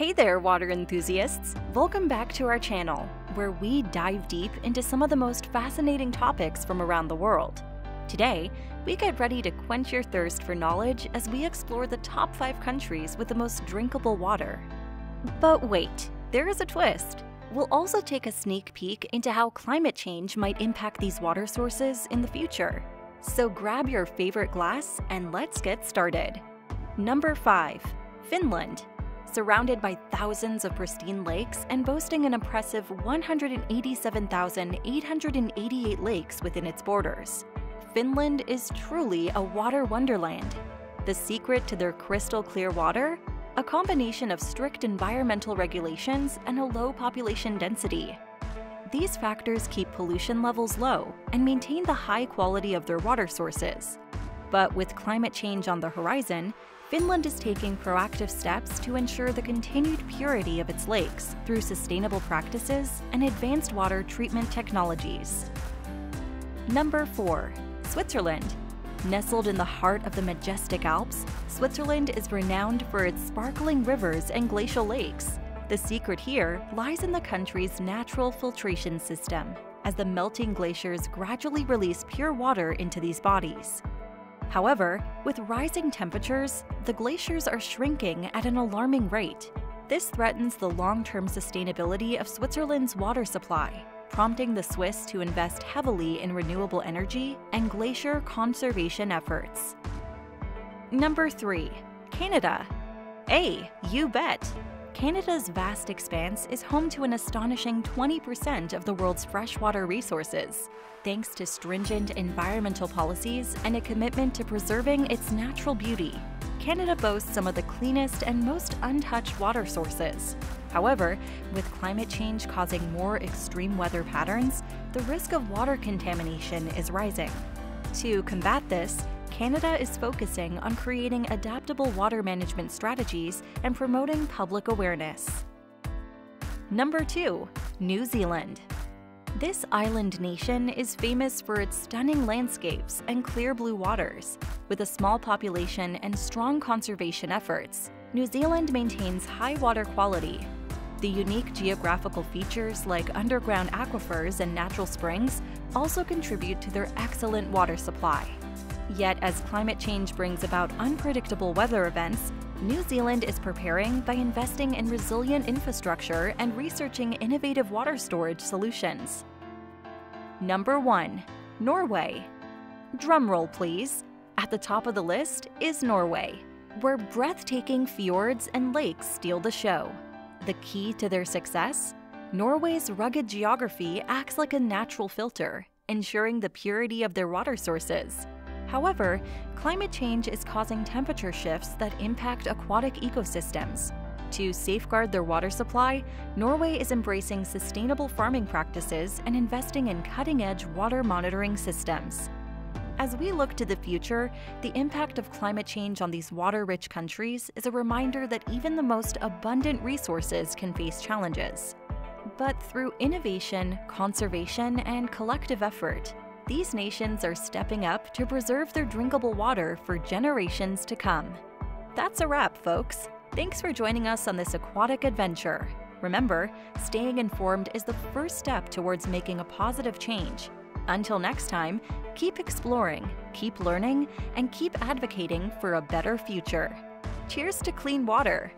Hey there, water enthusiasts! Welcome back to our channel, where we dive deep into some of the most fascinating topics from around the world. Today, we get ready to quench your thirst for knowledge as we explore the top 5 countries with the most drinkable water. But wait, there is a twist. We'll also take a sneak peek into how climate change might impact these water sources in the future. So grab your favorite glass and let's get started. Number 5. Finland. Surrounded by thousands of pristine lakes and boasting an impressive 187,888 lakes within its borders, Finland is truly a water wonderland. The secret to their crystal clear water? A combination of strict environmental regulations and a low population density. These factors keep pollution levels low and maintain the high quality of their water sources. But with climate change on the horizon, Finland is taking proactive steps to ensure the continued purity of its lakes through sustainable practices and advanced water treatment technologies. Number 4. Switzerland. Nestled in the heart of the majestic Alps, Switzerland is renowned for its sparkling rivers and glacial lakes. The secret here lies in the country's natural filtration system, as the melting glaciers gradually release pure water into these bodies. However, with rising temperatures, the glaciers are shrinking at an alarming rate. This threatens the long-term sustainability of Switzerland's water supply, prompting the Swiss to invest heavily in renewable energy and glacier conservation efforts. Number 3. Canada. A. You bet! Canada's vast expanse is home to an astonishing 20% of the world's freshwater resources, thanks to stringent environmental policies and a commitment to preserving its natural beauty. Canada boasts some of the cleanest and most untouched water sources. However, with climate change causing more extreme weather patterns, the risk of water contamination is rising. To combat this, Canada is focusing on creating adaptable water management strategies and promoting public awareness. Number 2. New Zealand. This island nation is famous for its stunning landscapes and clear blue waters. With a small population and strong conservation efforts, New Zealand maintains high water quality. The unique geographical features like underground aquifers and natural springs also contribute to their excellent water supply. Yet, as climate change brings about unpredictable weather events, New Zealand is preparing by investing in resilient infrastructure and researching innovative water storage solutions. Number 1. Norway. Drumroll, please. At the top of the list is Norway, where breathtaking fjords and lakes steal the show. The key to their success? Norway's rugged geography acts like a natural filter, ensuring the purity of their water sources. However, climate change is causing temperature shifts that impact aquatic ecosystems. To safeguard their water supply, Norway is embracing sustainable farming practices and investing in cutting edge water monitoring systems. As we look to the future, the impact of climate change on these water rich countries is a reminder that even the most abundant resources can face challenges. But through innovation, conservation, and collective effort, these nations are stepping up to preserve their drinkable water for generations to come. That's a wrap, folks. Thanks for joining us on this aquatic adventure. Remember, staying informed is the first step towards making a positive change. Until next time, keep exploring, keep learning, and keep advocating for a better future. Cheers to clean water!